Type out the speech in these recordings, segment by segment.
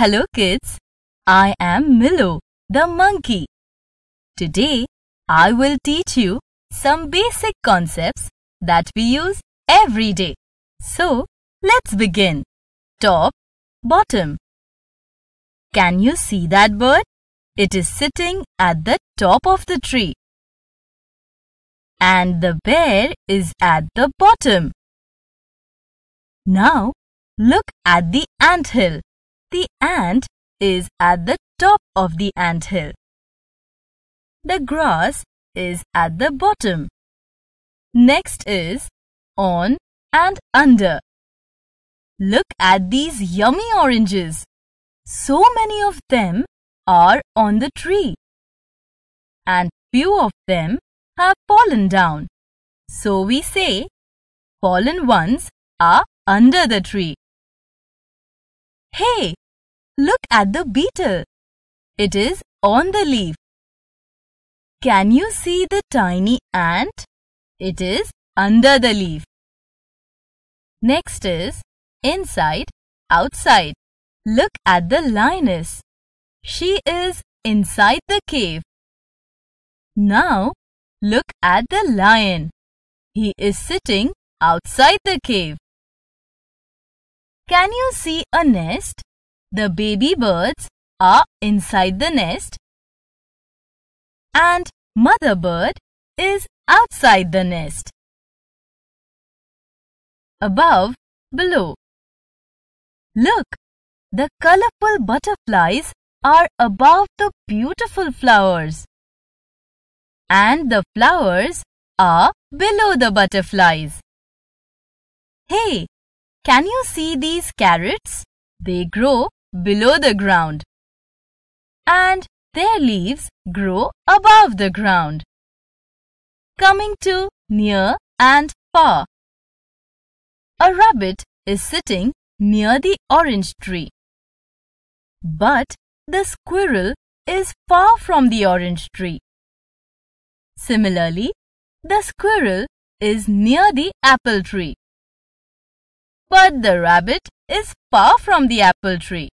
Hello kids, I am Milo, the monkey. Today, I will teach you some basic concepts that we use every day. So, let's begin. Top, bottom. Can you see that bird? It is sitting at the top of the tree. And the bear is at the bottom. Now, look at the ant hill. The ant is at the top of the ant hill. The grass is at the bottom. Next is on and under. Look at these yummy oranges. So many of them are on the tree. And few of them have fallen down. So we say fallen ones are under the tree. Hey, look at the beetle. It is on the leaf. Can you see the tiny ant? It is under the leaf. Next is inside, outside. Look at the lioness. She is inside the cave. Now, look at the lion. He is sitting outside the cave. Can you see a nest? The baby birds are inside the nest and mother bird is outside the nest. Above, below. Look, the colorful butterflies are above the beautiful flowers. And the flowers are below the butterflies. Hey, can you see these carrots? They grow below the ground. And their leaves grow above the ground. Coming to near and far. A rabbit is sitting near the orange tree. But the squirrel is far from the orange tree. Similarly, the squirrel is near the apple tree. But the rabbit is far from the apple tree.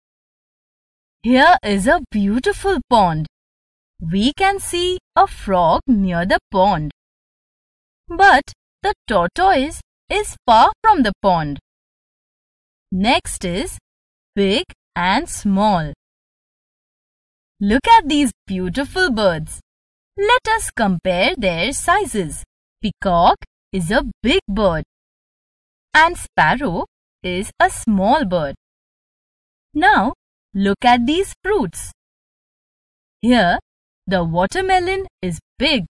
Here is a beautiful pond. We can see a frog near the pond. But the tortoise is far from the pond. Next is big and small. Look at these beautiful birds. Let us compare their sizes. Peacock is a big bird and sparrow is a small bird. Now, look at these fruits. Here, the watermelon is big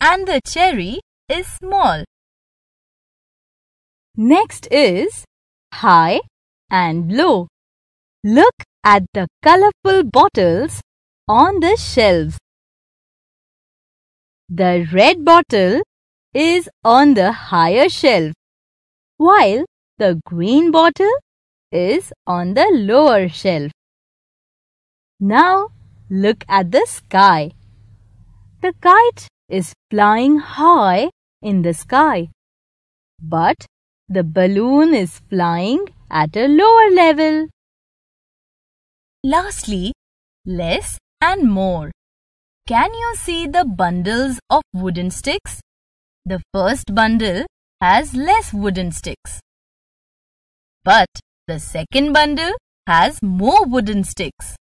and the cherry is small. Next is high and low. Look at the colorful bottles on the shelves. The red bottle is on the higher shelf while the green bottle is on the lower shelf. Now look at the sky. The kite is flying high in the sky, but the balloon is flying at a lower level. Lastly, less and more. Can you see the bundles of wooden sticks? The first bundle has less wooden sticks. But the second bundle has more wooden sticks.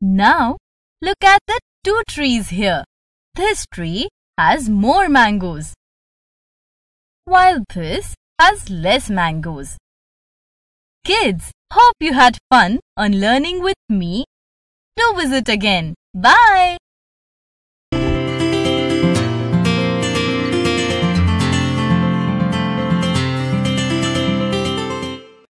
Now, look at the two trees here. This tree has more mangoes, while this has less mangoes. Kids, hope you had fun on learning with me. Do visit again. Bye.